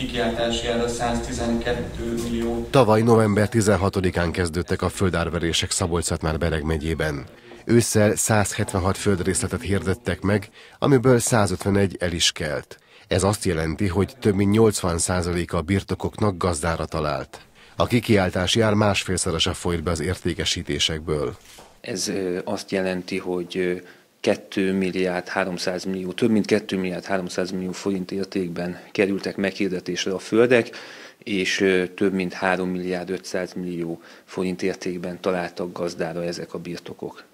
kikiáltási ára 112 millió. Tavaly november 16-án kezdődtek a földárverések szabolcs már Bereg megyében. Ősszel 176 földrészletet hirdettek meg, amiből 151 el is kelt. Ez azt jelenti, hogy több mint 80%-a a birtokoknak gazdára talált. A kikiáltási ár másfélszerese folyt be az értékesítésekből. Ez azt jelenti, hogy 2 milliárd 300 millió, több mint 2 milliárd 300 millió forint értékben kerültek meghirdetésre a földek, és több mint 3 milliárd 500 millió forint értékben találtak gazdára ezek a birtokok.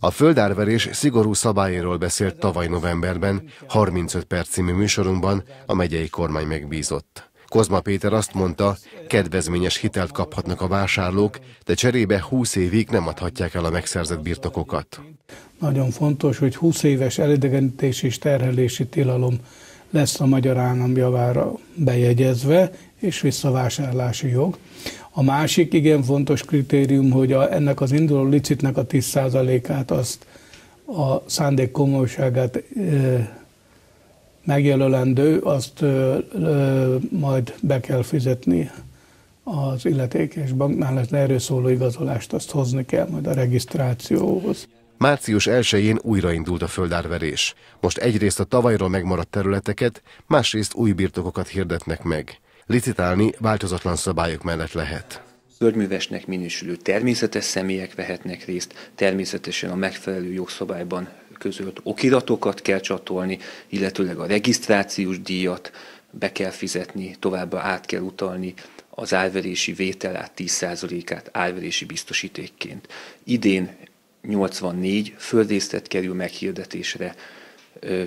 A földárverés szigorú szabályéről beszélt tavaly novemberben, 35 perc című műsorunkban a megyei kormány megbízott. Kozma Péter azt mondta, kedvezményes hitelt kaphatnak a vásárlók, de cserébe 20 évig nem adhatják el a megszerzett birtokokat. Nagyon fontos, hogy 20 éves elidegenítés és terhelési tilalom lesz a magyar állam javára bejegyezve, és visszavásárlási jog. A másik igen fontos kritérium, hogy a, ennek az induló licitnek a 10%-át azt a szándék komolyságát e, megjelölendő, azt ö, ö, majd be kell fizetni az illetékes banknál, ez erről szóló igazolást azt hozni kell majd a regisztrációhoz. Március 1-én újraindult a földárverés. Most egyrészt a tavalyról megmaradt területeket, másrészt új birtokokat hirdetnek meg. Licitálni változatlan szabályok mellett lehet. Földművesnek minősülő természetes személyek vehetnek részt, természetesen a megfelelő jogszabályban közölt okiratokat kell csatolni, illetőleg a regisztrációs díjat be kell fizetni, továbbá át kell utalni az árverési vételát 10%-át árverési biztosítékként. Idén 84 földrészlet kerül meghirdetésre,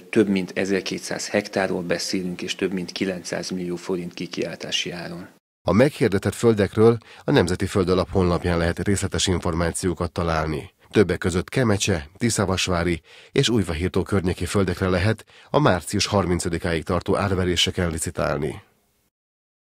több mint 1200 hektárról beszélünk, és több mint 900 millió forint kikiáltási áron. A meghirdetett földekről a Nemzeti Földalap honlapján lehet részletes információkat találni. Többek között Kemecse, Tiszavasvári és Újvahírtó környéki földekre lehet a március 30-áig tartó árveréseken licitálni.